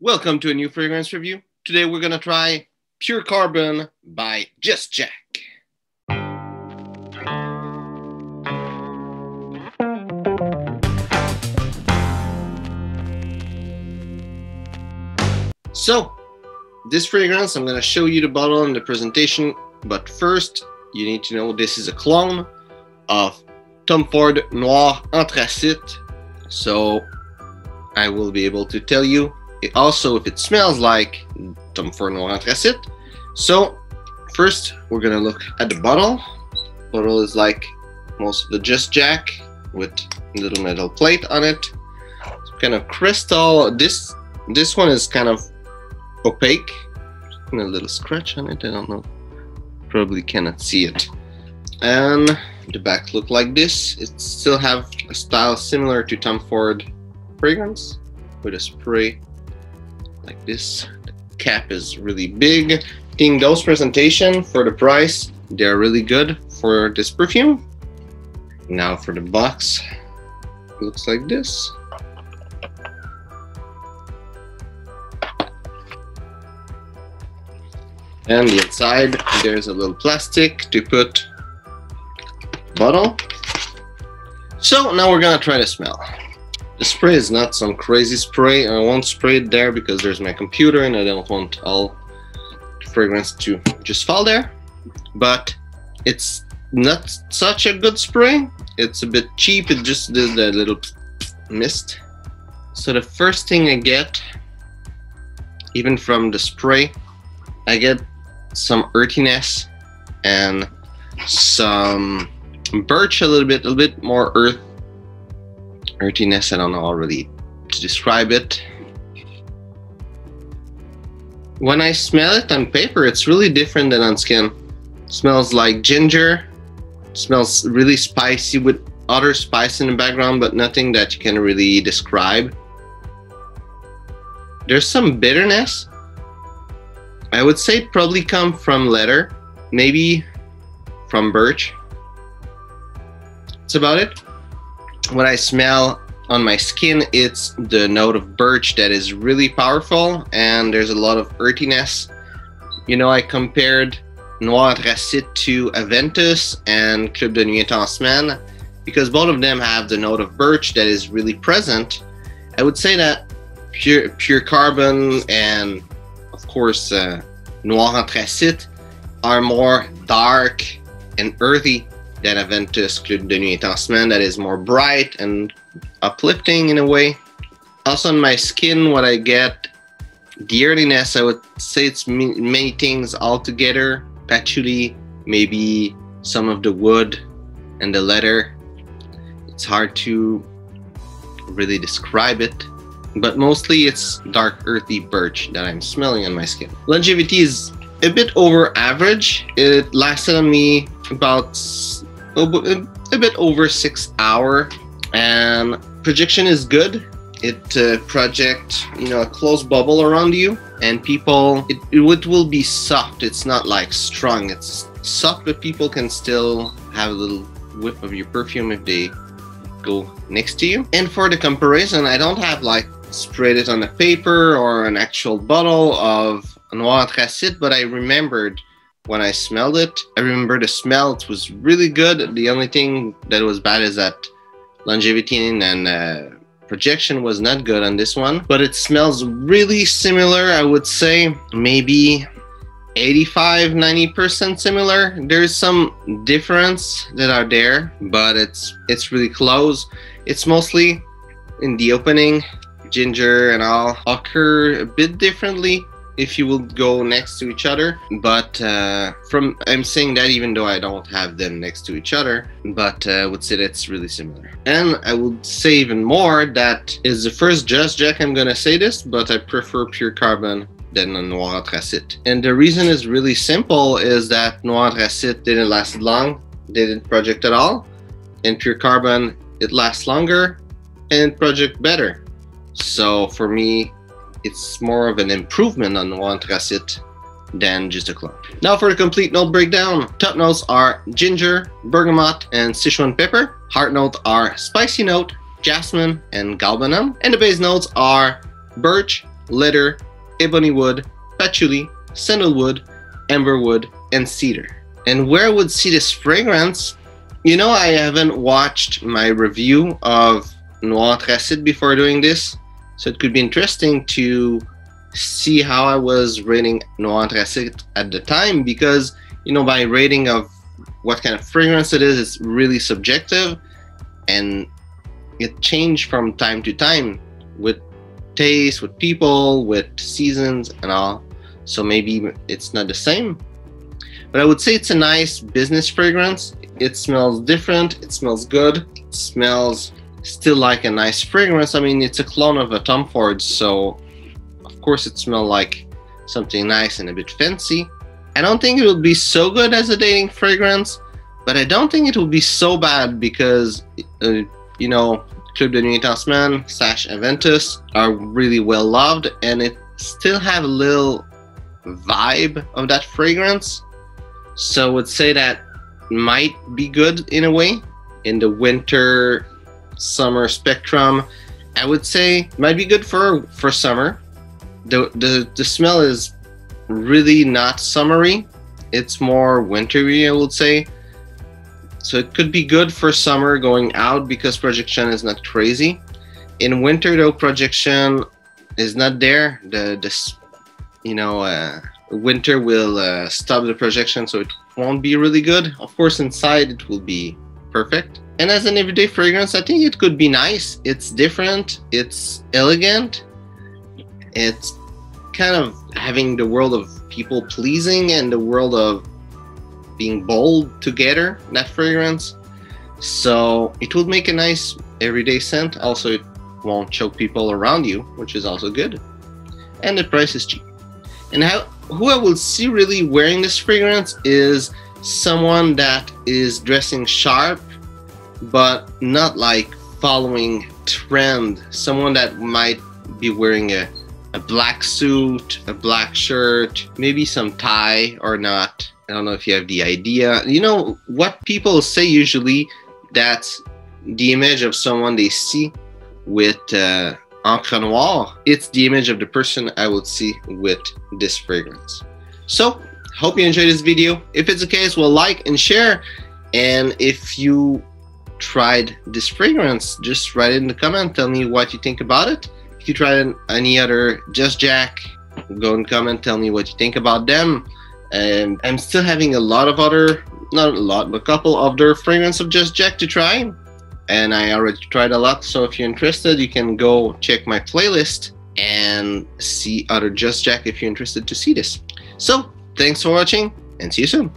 Welcome to a new fragrance review. Today we're gonna try Pure Carbon by Just Jack. So, this fragrance, I'm gonna show you the bottle and the presentation, but first, you need to know this is a clone of Tom Ford Noir Anthracite. So, I will be able to tell you it also if it smells like Tom Ford Noir Anthracite. So, first, we're gonna look at the bottle. Bottle is like most of the Just Jack with little metal plate on it. Kind of crystal. This this one is kind of opaque. And a little scratch on it. I don't know. Probably cannot see it. And the back look like this. It still have a style similar to Tom Ford fragrance with a spray like this. The cap is really big. I think those presentation for the price, they're really good for this perfume. Now for the box, looks like this. And the inside, there's a little plastic to put bottle. So now we're gonna try to smell. The spray is not some crazy spray. I won't spray it there because there's my computer and I don't want all fragrance to just fall there. But it's not such a good spray. It's a bit cheap. It just did a little mist. So the first thing I get, even from the spray, I get some earthiness and some birch a little bit, a little bit more earth earthiness. I don't know already to describe it. When I smell it on paper, it's really different than on skin. Smells like ginger. Smells really spicy with other spice in the background, but nothing that you can really describe. There's some bitterness. I would say probably come from leather, maybe from birch. That's about it what I smell on my skin, it's the note of birch that is really powerful and there's a lot of earthiness. You know, I compared Noir Anthracite to Aventus and Club de Nuit Intense because both of them have the note of birch that is really present. I would say that Pure, pure Carbon and, of course, uh, Noir Anthracite are more dark and earthy than Aventus Club de Nuit Intense that is more bright and uplifting in a way. Also on my skin, what I get, the earthiness, I would say it's many things all together. Patchouli, maybe some of the wood and the leather. It's hard to really describe it, but mostly it's dark earthy birch that I'm smelling on my skin. Longevity is a bit over average. It lasted on me about a bit over six hour and projection is good. It uh, project you know a closed bubble around you and people it, it will be soft. It's not like strong. It's soft but people can still have a little whiff of your perfume if they go next to you. And for the comparison i don't have like sprayed it on a paper or an actual bottle of noir anthracite but i remembered when I smelled it. I remember the smell; it was really good. The only thing that was bad is that longevity and uh, projection was not good on this one, but it smells really similar. I would say maybe 85 90% similar there's some difference that are there but it's it's really close it's mostly in the opening ginger and all occur a bit differently if you will go next to each other but uh, from i'm saying that even though i don't have them next to each other but uh, i would say that's really similar. And i would say even more that is the first just jack i'm gonna say this but i prefer pure carbon than a noir anthracite and the reason is really simple is that noir anthracite didn't last long didn't project at all and pure carbon it lasts longer and project better. So for me it's more of an improvement on Noir Anthracite than just a clone. Now for the complete note breakdown. Top notes are ginger, bergamot, and Sichuan pepper. Heart notes are spicy note, jasmine, and galbanum. And the base notes are birch, leather, ebony wood, patchouli, sandalwood, amberwood, and cedar. And where would see this fragrance, you know, I haven't watched my review of Noir Anthracite before doing this, so it could be interesting to see how I was rating Noir at the time because, you know, by rating of what kind of fragrance it is, it's really subjective and it changed from time to time with taste, with people, with seasons and all. So maybe it's not the same. But I would say it's a nice business fragrance. It smells different, it smells good, it smells still like a nice fragrance. I mean, it's a clone of a Tom Ford, so of course it smells like something nice and a bit fancy. I don't think it will be so good as a dating fragrance, but I don't think it will be so bad because, uh, you know, Club de Nuit Intense Man slash Aventus are really well loved and it still have a little vibe of that fragrance. So I would say that might be good in a way in the winter summer spectrum. I would say might be good for for summer. The the the smell is really not summery. It's more wintry, I would say. So it could be good for summer going out because projection is not crazy. In winter though, projection is not there. The this you know uh, winter will uh, stop the projection, so it won't be really good. Of course, inside it will be perfect. And as an everyday fragrance, I think it could be nice. It's different. It's elegant. It's kind of having the world of people pleasing and the world of being bold together, that fragrance. So it would make a nice everyday scent. Also, it won't choke people around you, which is also good. And the price is cheap. And how who I will see really wearing this fragrance is someone that is dressing sharp, but not like following trend. Someone that might be wearing a, a black suit, a black shirt, maybe some tie or not I don't know if you have the idea. You know what people say usually that's the image of someone they see with uh, Encre Noire. It's the image of the person I would see with this fragrance. So, hope you enjoyed this video. If it's the case, well, like and share. And if you tried this fragrance, just write it in the comment. Tell me what you think about it. If you tried any other Just Jack, go and comment. Tell me what you think about them and I'm still having a lot of other, not a lot, but a couple of other fragrance of Just Jack to try. And I already tried a lot, so if you're interested, you can go check my playlist and see other Just Jack if you're interested to see this. So, thanks for watching, and see you soon.